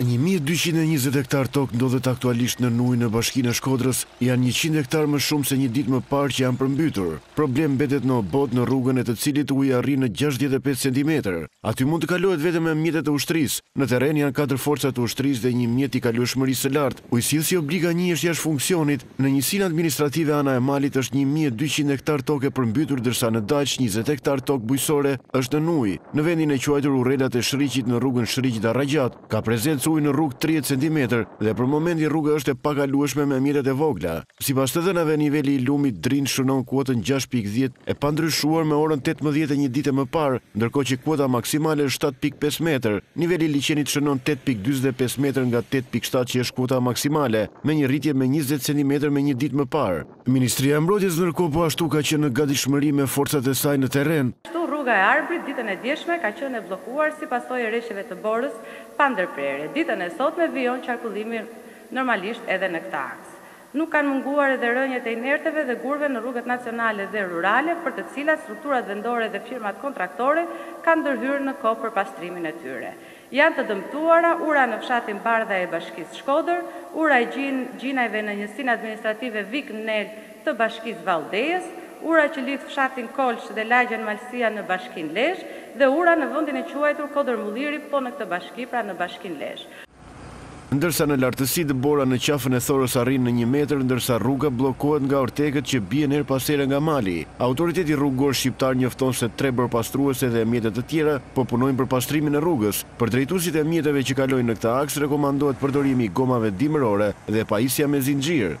Një mijë e dyqind e njëzet hektarë tokë ndodhet aktualisht nën ujë në Bashkinë e Shkodrës, janë njëqind hektarë më shumë se një ditë më parë që janë përmbytur. Problem mbetet në Obot në rrugën e të cilit uji arrin në gjashtëdhjetë e pesë centimetra. Aty mund të kalohet vetëm me mjetet e ushtrisë. Në terren janë katër forca të ushtrisë dhe një mjet i kalueshmërisë së lartë. Ujësjellësi Oblika një është jashtë funksionit. Në njësinë administrative Ana e Malit është një mijë e dyqind hektarë tokë e përmbytur ndërsa në Dajç njëzet hektarë tokë bujqësore është nën ujë. Në vendin e quajtur Urrelat e Shirqit në rrugën Shirq-Darragjat, ka prezencë uji në rrugë tridhjetë centimetra dhe për momentin rruga është e pakalueshme me mjetet e vogla. Sipas të dhënave niveli i lumit Drin shënon kuotën gjashtë pikë dhjetë. e pandryshuar me orën tetëmbëdhjetë e një dite më parë, ndërkohë që kuota maksimale është shtatë pikë pesë metra. Niveli i liqenit shënon tetë pikë dyzet e pesë metra nga tetë pikë shtatë që është kuota maksimale, me një rritje me njëzet centimetra me një ditë më parë. Ministria e Mbrojtjes ndërkohë po ashtu ka qenë në gatishmëri me forcat e saj në terren. Po ashtu rruga e Arbrit ditën e djeshme ka qenë e bllokuar si pasojë e reshjeve të borës pa ndërprerje. Ditën e sotme vijon qarkullimi normalisht edhe në këtë aks. Nuk kanë munguar edhe rëniet e inerteve dhe gurëve në rrugët nacionale dhe rurale, për të cilat strukturat vendore dhe firmat kontraktore kanë ndërhyrë në kohë për pastrimin e tyre. Janë të dëmtuara, ura në fshatin Bardhaj e bashkisë Shkodër, ura e Gjinajve në njësinë administrative Vig-Mnelë të bashkisë Vau Dejës, ura që lidh fshatin Kolsh dhe lagjen Malësia në bashkinë Lezhë dhe ura në vendin e quajtur Kodër Mulliri po në këtë bashki, pra në bashkinë Lezhë. Ndërsa në lartësi dëbora në Qafën e Thorës arrin në një metër ndërsa rruga bllokohet nga ortekët që bien herë pas here nga mali. Autoriteti Rrugor Shqiptar njofton se tre borëpastruese dhe mjete të tjera po punojnë për pastrimin e rrugës. Për drejtuesit e mjeteve që kalojnë në këtë aks rekomandohet përdorimi i gomave dimërore dhe pajisja me zinxhirë.